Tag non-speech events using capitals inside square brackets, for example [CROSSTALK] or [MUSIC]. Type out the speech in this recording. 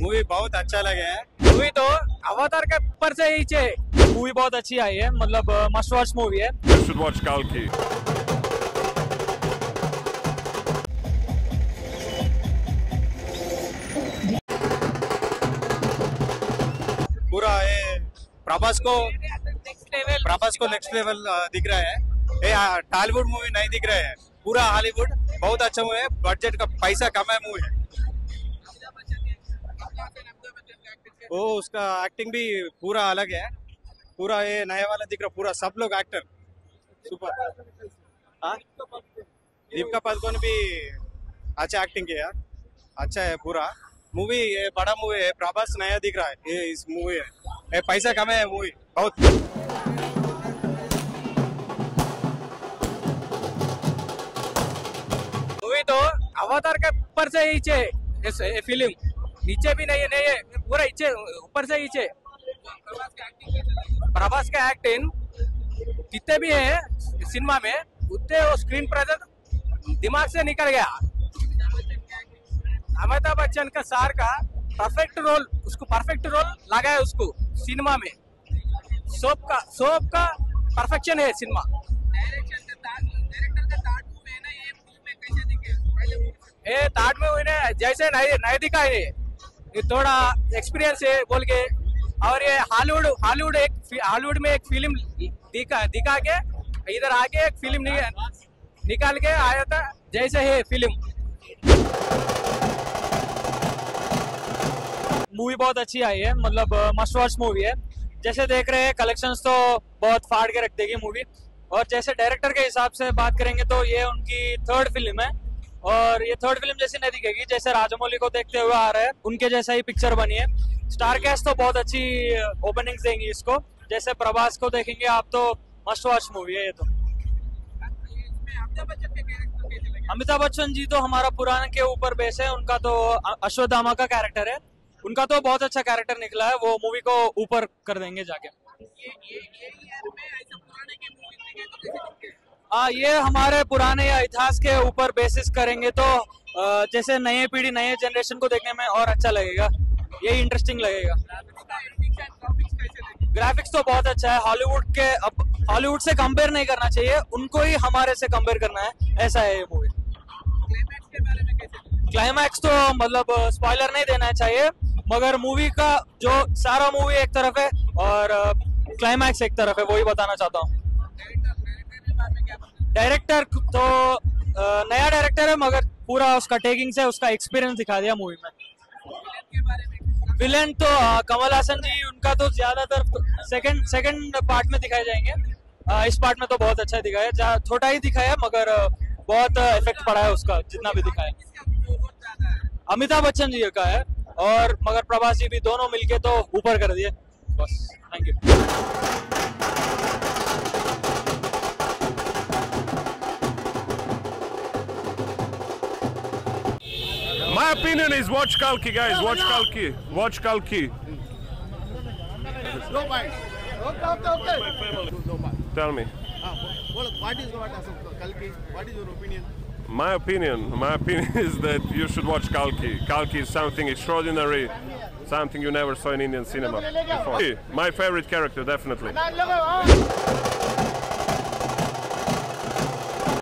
Movie बहुत अच्छा लगे है। मूवी तो अवतार के ऊपर से ही चे। मूवी बहुत अच्छी आई है मतलब मस्ट वॉच मूवी है। पूरा ये प्रभास को प्रभास को नेक्स्ट लेवल दिख रहा है। ये टॉलीवुड मूवी नहीं दिख रहा है। पूरा हॉलीवुड बहुत अच्छा मूवी है। बजट का पैसा कम है मूवी। है वो उसका एक्टिंग भी पूरा अलग है। पूरा ये नया वाला दिख रहा, पूरा सब लोग एक्टर सुपर हाँ? दीपिका पादुकोण भी अच्छा एक्टिंग किया। अच्छा है पूरा। मूवी बड़ा मूवी है। प्रभास नया दिख रहा है। ये इस मूवी है। ये पैसा कम है मूवी बहुत। मूवी तो अवतार के ऊपर से ही ये फ़िल्म नीचे भी नहीं है नहीं है पूरा नीचे ऊपर से नीचे। प्रभास का एक्टिंग जितने भी है सिनेमा में उतने वो स्क्रीन प्रेजेंस दिमाग से निकल गया। अमिताभ बच्चन का सार का परफेक्ट रोल उसको परफेक्ट रोल लगा है उसको सिनेमा में। सोप का सोप का परफेक्शन है सिनेमा ये ताट में ना जैसे नहीं नहीं दिखा है थोड़ा एक्सपीरियंस है बोल के। और ये हॉलीवुड हॉलीवुड एक हॉलीवुड में एक फ़िल्म दिखा दिखा के इधर आके एक फ़िल्म नि, निकाल के आया था जैसे है फ़िल्म मूवी बहुत अच्छी आई है मतलब मस्ट वॉच मूवी है। जैसे देख रहे हैं कलेक्शंस तो बहुत फाड़ के रख देगी मूवी और जैसे डायरेक्टर के हिसाब से बात करेंगे तो ये उनकी थर्ड फ़िल्म है। और ये थर्ड फ़िल्म जैसी नहीं दिखेगी, जैसे राजमौली को देखते हुए आ रहे हैं, उनके जैसा ही पिक्चर बनी है। स्टार कैस्ट तो बहुत अच्छी ओपनिंग्स देंगी इसको। जैसे प्रभास को देखेंगे आप तो मस्ट वॉच मूवी है ये तो। अमिताभ बच्चन जी तो हमारा पुराने के ऊपर बेस है, उनका तो अश्वत्थामा का कैरेक्टर है। उनका तो बहुत अच्छा कैरेक्टर निकला है, वो मूवी को ऊपर कर देंगे जाके। आ, ये हमारे पुराने या इतिहास के ऊपर बेसिस करेंगे तो आ, जैसे नए पीढ़ी नए जनरेशन को देखने में और अच्छा लगेगा। ये इंटरेस्टिंग लगेगा। ग्राफिक्स तो बहुत अच्छा है। हॉलीवुड के अब हॉलीवुड से कंपेयर नहीं करना चाहिए। उनको ही हमारे से कंपेयर करना है। ऐसा है ये मूवी क्लाइमैक्स तो मतलब स्पॉइलर नहीं देना चाहिए। मगर मूवी का जो सारा मूवी एक तरफ़ है और क्लाइमैक्स एक तरफ़ है वही बताना चाहता हूँ। डायरेक्टर तो नया डायरेक्टर है, मगर पूरा उसका टेकिंग से उसका एक्सपीरियंस दिखा दिया मूवी में। विलेन तो कमल हासन जी, उनका तो ज़्यादातर सेकंड सेकंड पार्ट में दिखाए जाएँगे। इस पार्ट में तो बहुत अच्छा दिखाया जा- छोटा ही दिखाया मगर बहुत इफ़ेक्ट पड़ा है उसका, जितना भी दिखाया अमिताभ बच्चन जी का है, और मगर प्रभास जी भी दोनों मिलके तो ऊपर कर दिए। बस thank you My opinion is watch Kalki, guys. Watch Kalki. Watch Kalki. No. Okay, okay, okay. Tell me. Ah, what, what is what Kalki? What is your opinion? My opinion, my opinion [LAUGHS] is that you should watch Kalki. Kalki is something extraordinary, something you never saw in Indian cinema before. My favorite character, definitely.